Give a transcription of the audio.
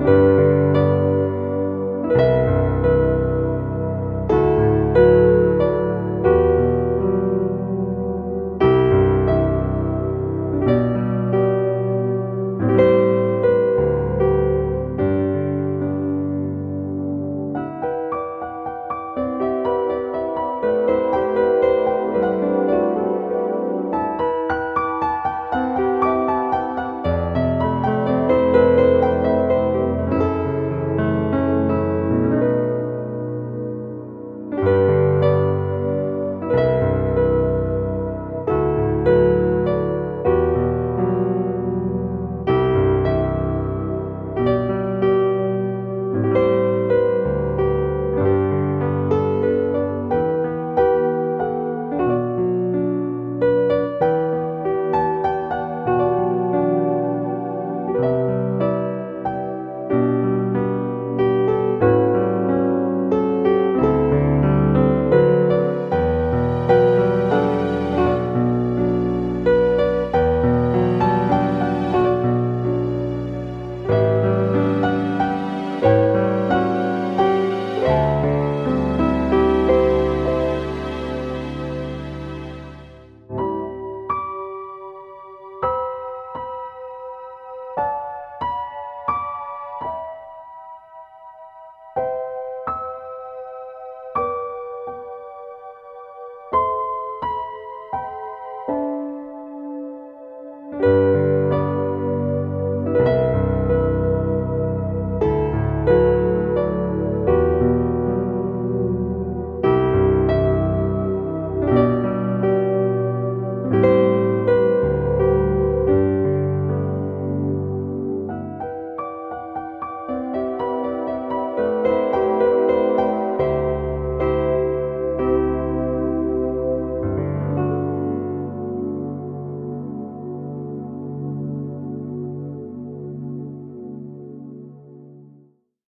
Música